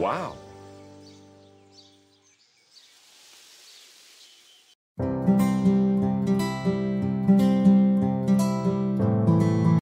Wow.